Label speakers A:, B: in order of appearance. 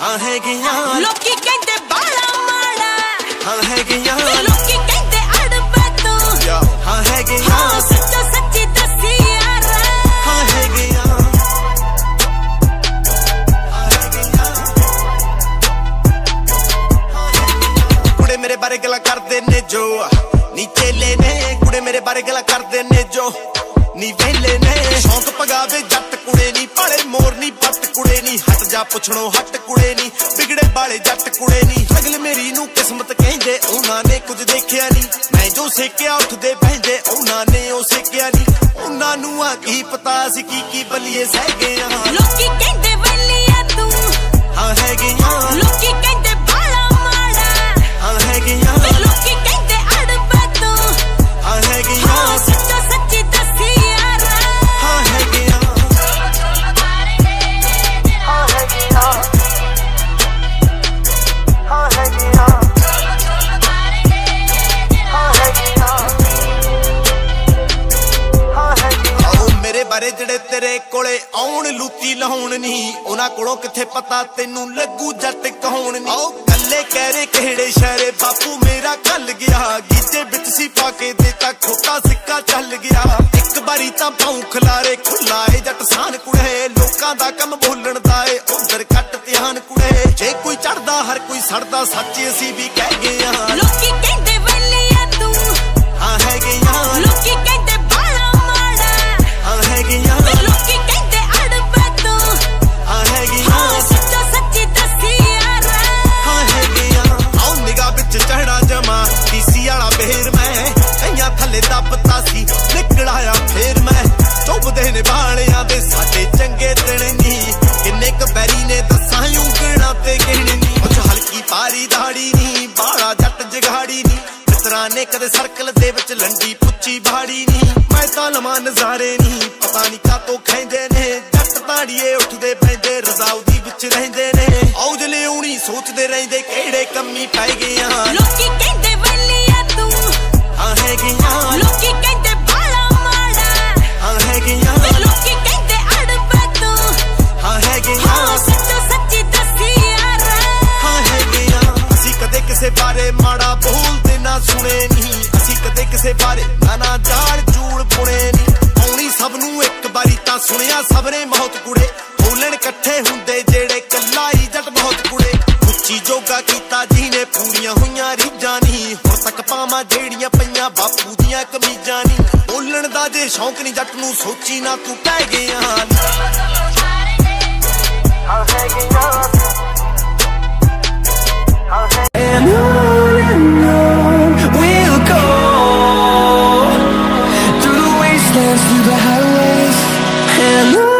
A: ਹਾਂ ਹੈਗੀਆਂ।
B: ਲੋਕੀ ਕਹਿੰਦੇ ਬਾਲਾ ਮਾੜਾ।
A: ਹਾਂ ਹੈਗੀਆਂ।
B: ਤੇ ਲੋਕੀ ਕਹਿੰਦੇ ਅੜਬਾ ਤੂੰ।
A: ਯਾ ਹਾਂ ਹੈਗੀਆਂ।
B: ਹਾਂ ਸੱਚੋ ਸੱਚੀ ਦੱਸੀ ਯਾਰ।
A: ਹਾਂ ਹਾਂ ਹੈਗੀਆਂ। ਕੁੜੇ ਮੇਰੇ ਬਾਰੇ ਗੱਲਾਂ ਕਰਦੇ ਨੇ ਜੋ। ਨੀਚੇ ਲੈ ਨੇ ਕੁੜੇ ਮੇਰੇ ਬਾਰੇ ਗੱਲਾਂ ਕਰਦੇ ਨੇ ਜੋ। ਨੀ ਵੇਲੇ ਨੇ। ਸ਼ੌਂਕ ਪਗਾਵੇ ਜੱਟ ਕੁੜੇ ਨਹੀਂ ਪਾਲੇ ਮੋਰ ਨਹੀਂ ਪੱਟ ਕੁੜੇ ਨਹੀਂ ਹਟ ਜਾ ਪੁੱਛਣੋ ਹਟ ਕੁੜੇ ਨਹੀਂ ਵਿਗੜੇ ਬਾਲੇ ਜੱਟ ਕੁੜੇ ਨਹੀਂ ਅਗਲ ਮੇਰੀ ਨੂੰ ਕਿਸਮਤ ਕਹਿੰਦੇ ਉਹਨਾਂ ਨੇ ਕੁਝ ਦੇਖਿਆ ਨਹੀਂ ਮੈਂ ਜੋ ਸੇਕਿਆ ਉੱਠਦੇ ਬਹਿੰਦੇ ਉਹਨਾਂ ਨੇ ਉਹ ਸੇਕਿਆ ਨਹੀਂ ਉਹਨਾਂ ਨੂੰ ਆ ਕੀ ਪਤਾ ਸੀ ਕੀ ਕੀ ਬਲੀਏ ਸਹਿ ਗਏ
B: ਲੋਕੀ ਕਹਿੰਦੇ ਵਲੀਆ ਤੂੰ।
A: ਹਾਂ ਹੈਗੀਆਂ ਜਿਹੜੇ ਤੇਰੇ ਕੋਲੇ ਆਉਣ, ਲੂਤੀ ਲਾਉਣ ਨਹੀਂ। ਉਹਨਾਂ ਕੋਲੋਂ ਕਿੱਥੇ ਪਤਾ? ਤੈਨੂੰ ਲੱਗੂ ਜੱਟ ਕਹਾਉਣ ਨਹੀਂ। ਆਓ ਕੱਲੇ ਕਹਿਰੇ ਕਿਹੜੇ ਸ਼ਹਿਰੇ? ਬਾਪੂ ਮੇਰਾ ਕੱਲ ਗਿਆ। ਗੀਤੇ ਵਿੱਚ ਸੀ ਪਾ ਕੇ ਦੇਤਾ ਖੋਟਾ ਸਿੱਕਾ ਚੱਲ ਗਿਆ। ਇੱਕ ਵਾਰੀ ਤਾਂ ਪਾਉ ਖਲਾਰੇ ਖੁੱਲਾਏ ਜੱਟ ਸਾਨ ਕੁੜੇ। ਲੋਕਾਂ ਦਾ ਕੰਮ ਬੋਲਣ ਦਾ ਏ, ਉਧਰ ਕੱਟ ਧਿਆਨ ਕੁੜੇ। ਜੇ ਕੋਈ ਚੜਦਾ ਹਰ ਕੋਈ ਸੜਦਾ। ਸੱਚੇ ਅਸੀਂ ਵੀ ਕਹਿ ਚੁੱਪਦੇ ਦੇ ਸਾਡੇ ਚੰਗੇ ਦਿਨ ਨਹੀਂ ਕਿੰਨੇ ਕ ਨੇ ਦੱਸਾਂ ਉਂਗਣਾ ਤੇ ਗਿਣ ਉਹ ਹਲਕੀ ਪਾਰੀ ਦਾੜੀ ਨਹੀਂ ਬਾਲਾ ਜੱਟ ਜਗਾੜੀ ਨਹੀਂ ਮਿੱਤਰਾਂ ਨੇ ਕਦੇ ਸਰਕਲ ਦੇ ਵਿੱਚ ਲੰਡੀ ਪੁੱਚੀ ਬਾੜੀ ਨਹੀਂ ਮੈਂ ਤਾਂ ਲਮਾਂ ਨਜ਼ਾਰੇ ਨਹੀਂ ਪਤਾ ਨਹੀਂ ਕਾਤੋਂ ਖੈਂਦੇ ਨੇ। ਜੱਟ ਤਾੜੀਏ ਉੱਠਦੇ ਪੈਂਦੇ ਰਜ਼ਾਉਦੀ ਵਿੱਚ ਰਹਿੰਦੇ ਨੇ। ਔਜਲੇ ਲਿਉਣੀ ਸੋਚਦੇ ਰਹਿੰਦੇ ਕਿਹੜੇ ਕੰਮੀ ਪੈ ਗਈਆਂ।
B: ਲੋਕੀ ਕਹਿੰਦੇ
A: ਕਿਸੇ ਬਾਰੇ ਨਾ ਨਾ ਜਾਣ ਚੂੜ ਪੁਣੇ ਨਹੀਂ। ਆਉਣੀ ਸਭ ਨੂੰ ਇੱਕ ਵਾਰੀ ਤਾਂ ਸੁਣਿਆ ਸਭਰੇ ਬਹੁਤ ਕੁੜੇ। ਬੋਲਣ ਇਕੱਠੇ ਹੁੰਦੇ ਜਿਹੜੇ ਕੱਲਾ ਹੀ ਜੱਟ ਬਹੁਤ ਕੁੜੇ। ਉੱਚੀ ਜੋਗਾ ਕੀਤਾ ਜੀ ਨੇ ਪੂਰੀਆਂ ਹੋਈਆਂ ਰੀਜਾਂ ਨਹੀਂ। ਹੁਣ ਤੱਕ ਪਾਵਾਂ ਜਿਹੜੀਆਂ ਪਈਆਂ, ਬਾਪੂ ਦੀਆਂ ਕਮੀਜ਼ਾਂ ਨਹੀਂ। ਬੋਲਣ ਦਾ ਜੇ ਸ਼ੌਂਕ ਨਹੀਂ, ਜੱਟ ਨੂੰ ਸੋਚੀ ਨਾ ਤੂੰ ਪੈ ਗਿਆ। ਹਾਂ ਹੈਗੀਆਂ ਹਾਂ dance through the highways and the.